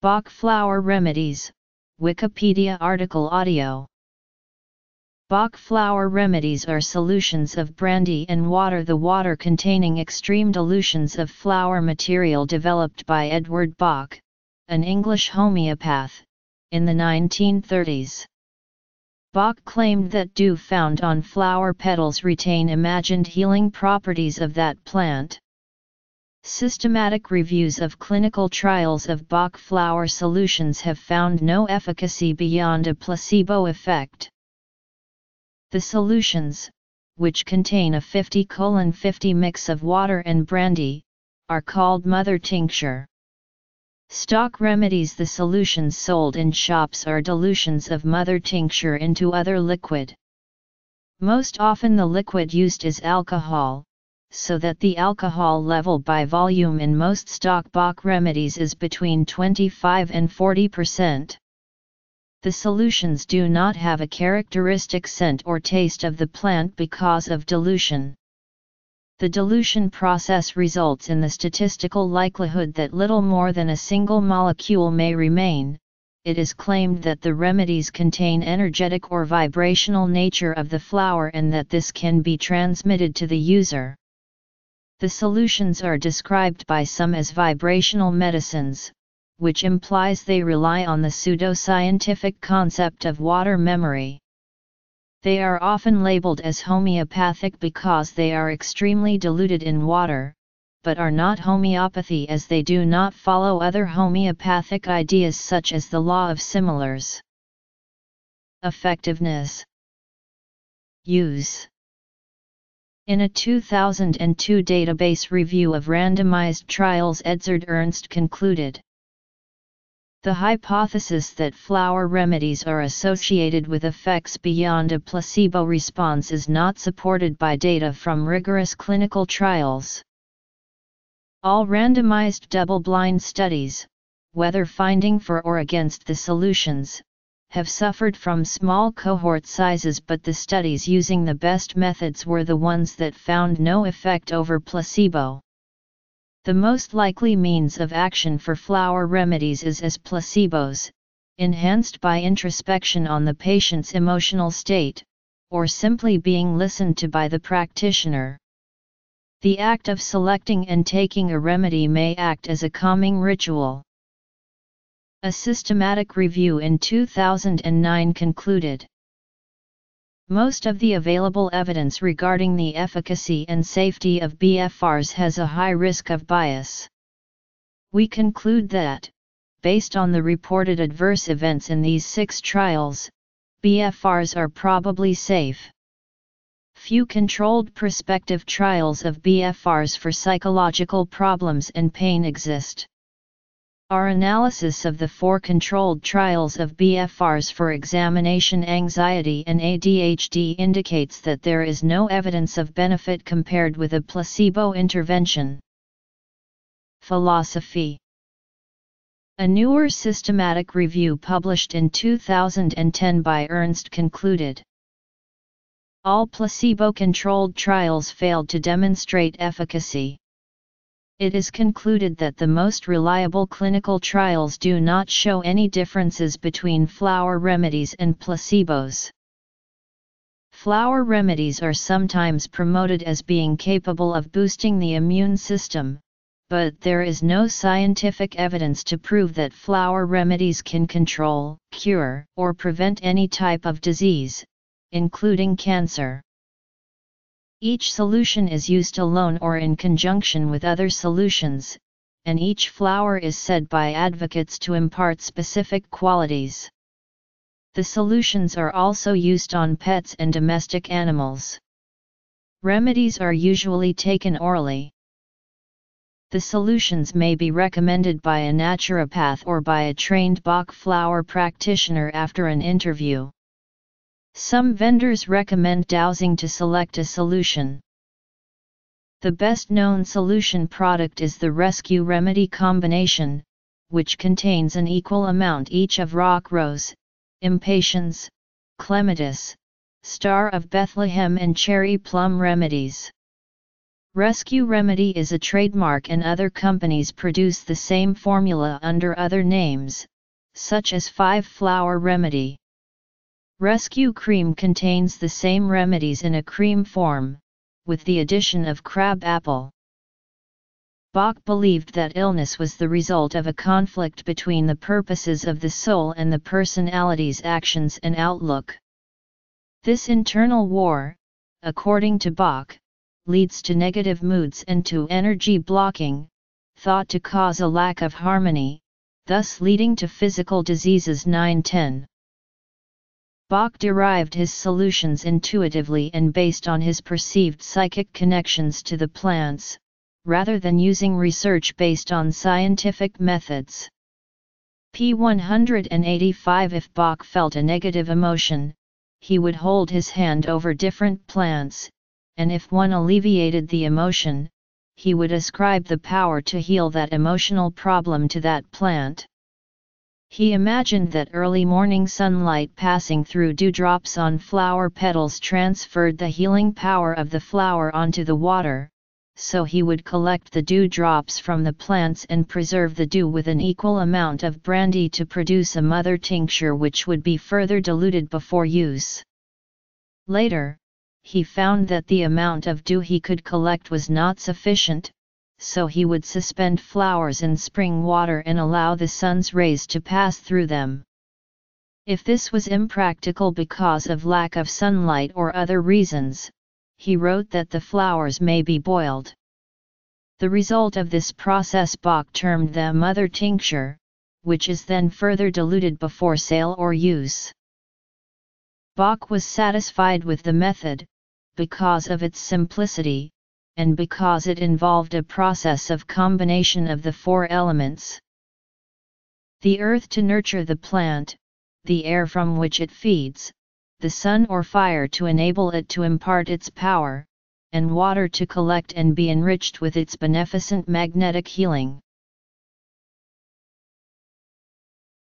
Bach flower remedies, Wikipedia article audio. Bach flower remedies are solutions of brandy and water. The water containing extreme dilutions of flower material developed by Edward Bach, an English homeopath, in the 1930s. Bach claimed that dew found on flower petals retain imagined healing properties of that plant. Systematic reviews of clinical trials of Bach flower solutions have found no efficacy beyond a placebo effect. The solutions, which contain a 50-50 mix of water and brandy, are called mother tincture. Stock remedies The solutions sold in shops are dilutions of mother tincture into other liquid. Most often the liquid used is alcohol, so that the alcohol level by volume in most stock Bach remedies is between 25 and 40 percent. The solutions do not have a characteristic scent or taste of the plant because of dilution. The dilution process results in the statistical likelihood that little more than a single molecule may remain. It is claimed that the remedies contain energetic or vibrational nature of the flower and that this can be transmitted to the user. The solutions are described by some as vibrational medicines, which implies they rely on the pseudoscientific concept of water memory. They are often labeled as homeopathic because they are extremely diluted in water, but are not homeopathy as they do not follow other homeopathic ideas such as the law of similars. Effectiveness Use In a 2002 database review of randomized trials Edzard Ernst concluded the hypothesis that flower remedies are associated with effects beyond a placebo response is not supported by data from rigorous clinical trials. All randomized double-blind studies, whether finding for or against the solutions, have suffered from small cohort sizes but the studies using the best methods were the ones that found no effect over placebo. The most likely means of action for flower remedies is as placebos, enhanced by introspection on the patient's emotional state, or simply being listened to by the practitioner. The act of selecting and taking a remedy may act as a calming ritual. A systematic review in 2009 concluded most of the available evidence regarding the efficacy and safety of BFRs has a high risk of bias. We conclude that, based on the reported adverse events in these six trials, BFRs are probably safe. Few controlled prospective trials of BFRs for psychological problems and pain exist. Our analysis of the four controlled trials of BFRs for examination anxiety and ADHD indicates that there is no evidence of benefit compared with a placebo intervention. Philosophy A newer systematic review published in 2010 by Ernst concluded all placebo-controlled trials failed to demonstrate efficacy. It is concluded that the most reliable clinical trials do not show any differences between flower remedies and placebos. Flower remedies are sometimes promoted as being capable of boosting the immune system, but there is no scientific evidence to prove that flower remedies can control, cure, or prevent any type of disease, including cancer. Each solution is used alone or in conjunction with other solutions, and each flower is said by advocates to impart specific qualities. The solutions are also used on pets and domestic animals. Remedies are usually taken orally. The solutions may be recommended by a naturopath or by a trained Bach flower practitioner after an interview. Some vendors recommend dowsing to select a solution. The best known solution product is the Rescue Remedy combination, which contains an equal amount each of rock rose, impatiens, clematis, star of Bethlehem and cherry plum remedies. Rescue Remedy is a trademark and other companies produce the same formula under other names, such as 5 Flower Remedy. Rescue Cream contains the same remedies in a cream form, with the addition of crab apple. Bach believed that illness was the result of a conflict between the purposes of the soul and the personality's actions and outlook. This internal war, according to Bach, leads to negative moods and to energy blocking, thought to cause a lack of harmony, thus leading to physical diseases 910. Bach derived his solutions intuitively and based on his perceived psychic connections to the plants, rather than using research based on scientific methods. P 185 If Bach felt a negative emotion, he would hold his hand over different plants, and if one alleviated the emotion, he would ascribe the power to heal that emotional problem to that plant. He imagined that early morning sunlight passing through dewdrops on flower petals transferred the healing power of the flower onto the water, so he would collect the dewdrops from the plants and preserve the dew with an equal amount of brandy to produce a mother tincture which would be further diluted before use. Later, he found that the amount of dew he could collect was not sufficient, so he would suspend flowers in spring water and allow the sun's rays to pass through them. If this was impractical because of lack of sunlight or other reasons, he wrote that the flowers may be boiled. The result of this process Bach termed the mother tincture, which is then further diluted before sale or use. Bach was satisfied with the method, because of its simplicity, and because it involved a process of combination of the four elements. The earth to nurture the plant, the air from which it feeds, the sun or fire to enable it to impart its power, and water to collect and be enriched with its beneficent magnetic healing.